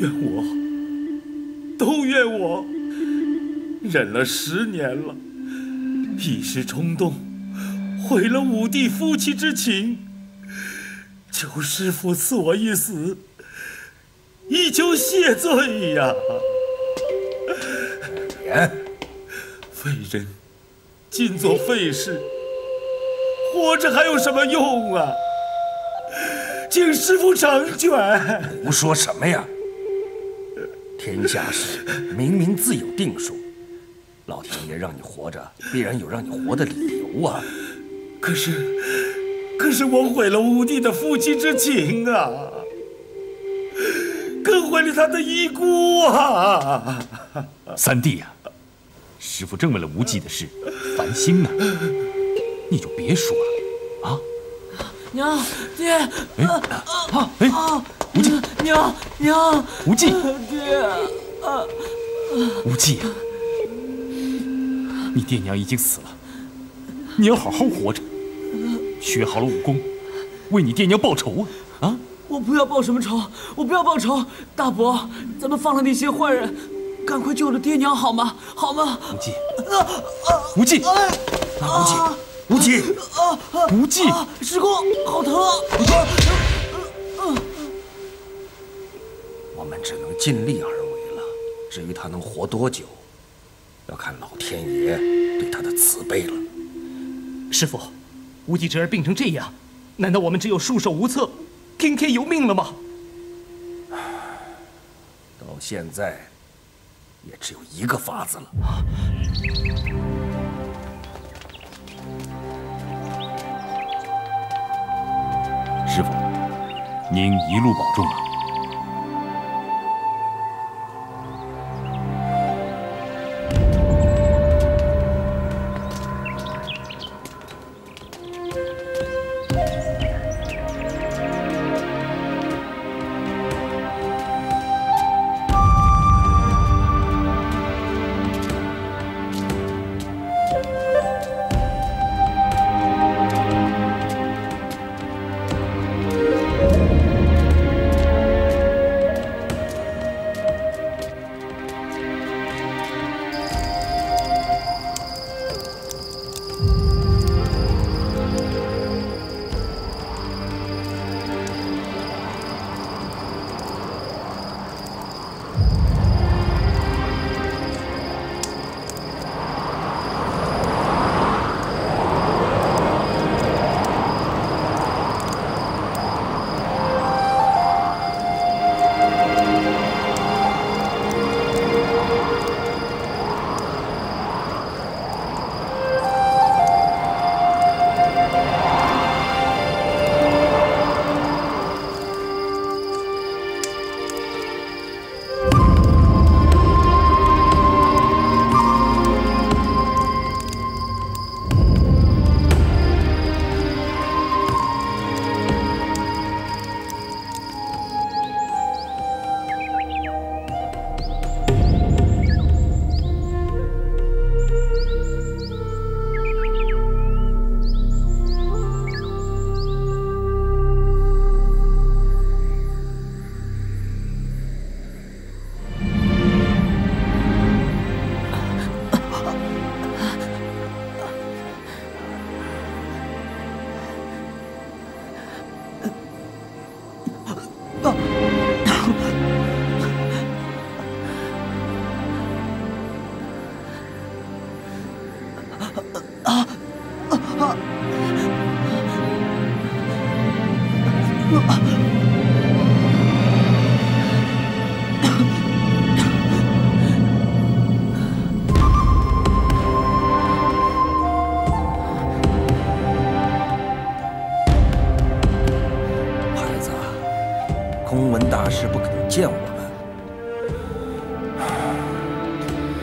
怨我，都怨我，忍了十年了，一时冲动，毁了五弟夫妻之情。求师傅赐我一死，以求谢罪呀！言，废人尽做废事，活着还有什么用啊？请师傅成全。胡说什么呀？天下事明明自有定数，老天爷让你活着，必然有让你活的理由啊。可是，可是我毁了五弟的夫妻之情啊，更毁了他的遗孤啊！三弟呀，师傅正为了无忌的事烦心呢，你就别说了，啊？娘，爹，哎，啊，哎，无忌，娘，娘，无忌，爹，啊，无忌呀，你爹娘已经死了，你要好好活着，学好了武功，为你爹娘报仇啊！啊！我不要报什么仇，我不要报仇，大伯，咱们放了那些坏人，赶快救了爹娘好吗？好吗？无忌，无忌，无忌。无忌，无忌，师公，好疼啊！我们只能尽力而为了。至于他能活多久，要看老天爷对他的慈悲了。师傅，无忌侄儿病成这样，难道我们只有束手无策、听天由命了吗？到现在，也只有一个法子了。师傅，您一路保重啊！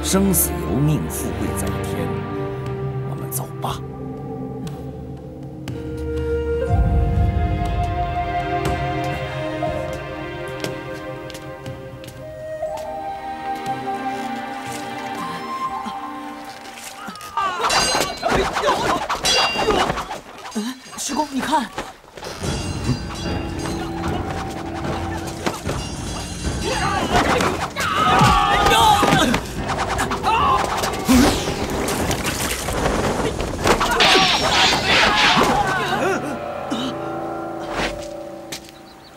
生死由命，富贵在天。公，你看。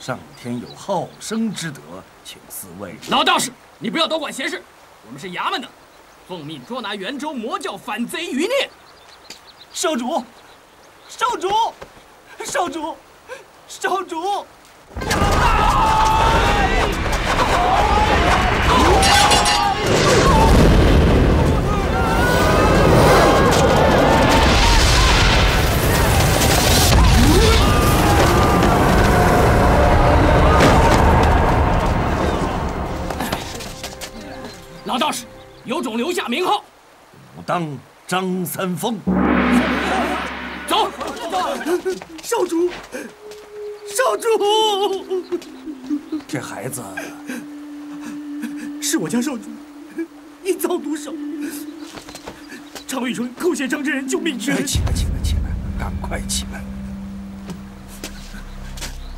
上天有好生之德，请四位老道士，你不要多管闲事。我们是衙门的，奉命捉拿袁州魔教反贼余孽。少主，少主。少主，少主！老道士，有种留下名号。武当张三丰。走。少主，少主，这孩子是我家少主，一遭毒手。常玉春叩谢张真人救命之恩。起来，起来，起来，赶快起来！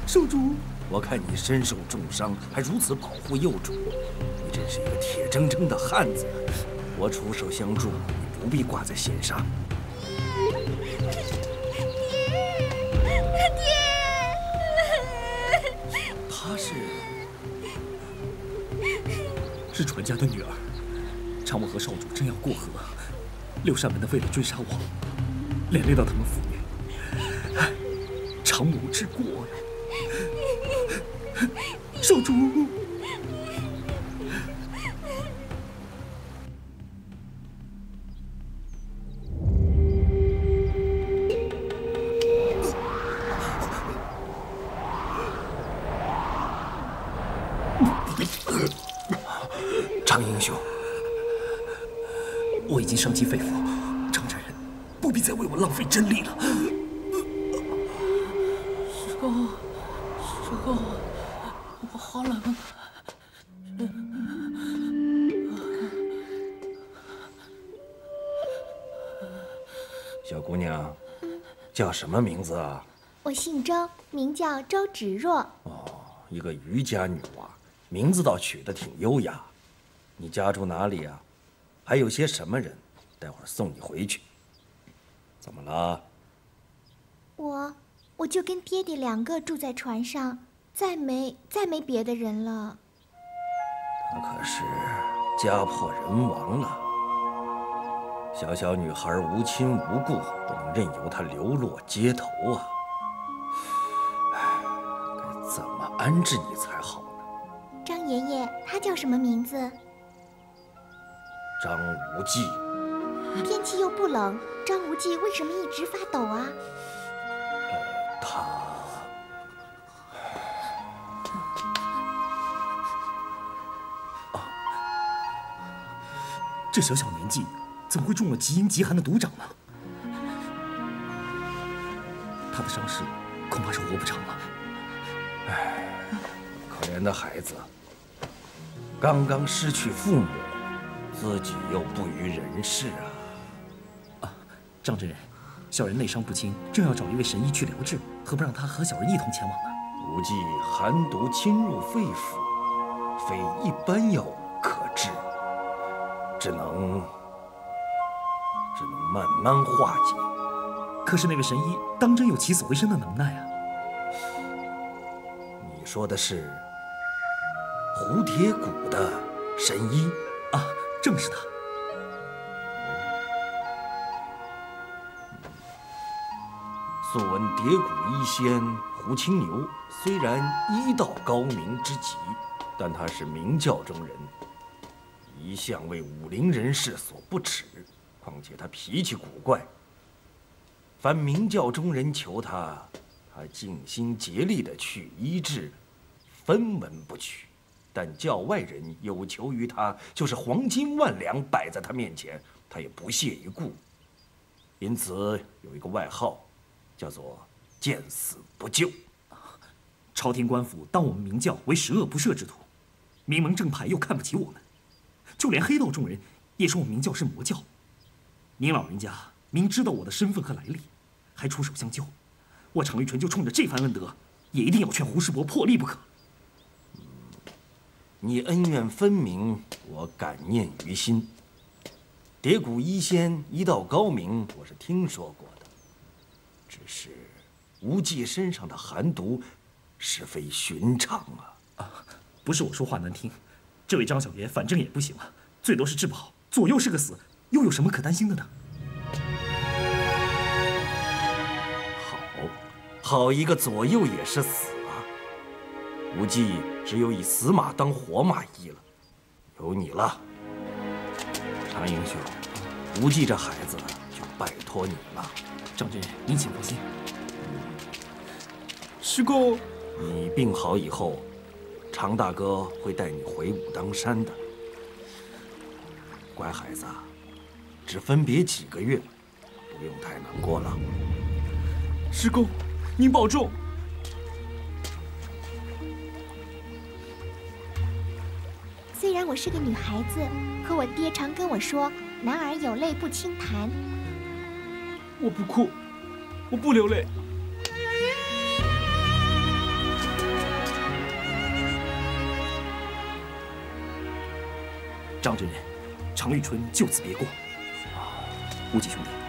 少主，我看你身受重伤，还如此保护幼主，你真是一个铁铮铮的汉子。我出手相助，你不必挂在心上。爹，她是是船家的女儿。常母和少主正要过河，六扇门的为了追杀我，连累到他们父女，常母之过呀。少主。我已经伤及肺腑，张真人不必再为我浪费真力了。师公，师公，我好冷。小姑娘，叫什么名字啊？我姓周，名叫周芷若。哦，一个渔家女娃，名字倒取得挺优雅。你家住哪里啊？还有些什么人？待会儿送你回去。怎么了？我，我就跟爹爹两个住在船上，再没再没别的人了。他可是家破人亡了。小小女孩无亲无故，不能任由她流落街头啊！哎，该怎么安置你才好呢？张爷爷，他叫什么名字？张无忌。天气又不冷，张无忌为什么一直发抖啊？呃，他……啊，这小小年纪。怎么会中了极阴极寒的毒掌呢？他的伤势恐怕是活不长了。哎，可怜的孩子，刚刚失去父母，自己又不于人世啊！啊，张真人，小人内伤不轻，正要找一位神医去疗治，何不让他和小人一同前往呢？无忌寒毒侵入肺腑，非一般药物可治，只能。只能慢慢化解。可是那位神医当真有起死回生的能耐啊！你说的是蝴蝶谷的神医啊？正是他。素闻蝶谷医仙胡青牛，虽然医道高明之极，但他是明教中人，一向为武林人士所不齿。况且他脾气古怪，凡明教中人求他，他尽心竭力的去医治，分文不取；但教外人有求于他，就是黄金万两摆在他面前，他也不屑一顾。因此有一个外号，叫做“见死不救”。朝廷官府当我们明教为十恶不赦之徒，名门正派又看不起我们，就连黑道众人也说我明教是魔教。您老人家明知道我的身份和来历，还出手相救，我常玉纯就冲着这番恩德，也一定要劝胡世伯破例不可。你恩怨分明，我感念于心。蝶谷医仙医道高明，我是听说过的。只是无忌身上的寒毒，实非寻常啊！不是我说话难听，这位张小爷反正也不行了，最多是治不好，左右是个死，又有什么可担心的呢？好，好一个左右也是死啊！无忌只有以死马当活马医了，有你了，常英雄，无忌这孩子就拜托你了。张真人，您请放心。师公，你病好以后，常大哥会带你回武当山的。乖孩子，只分别几个月，不用太难过了。师公，您保重。虽然我是个女孩子，可我爹常跟我说“男儿有泪不轻弹”。我不哭，我不流泪。张真人，常遇春就此别过。无忌兄弟。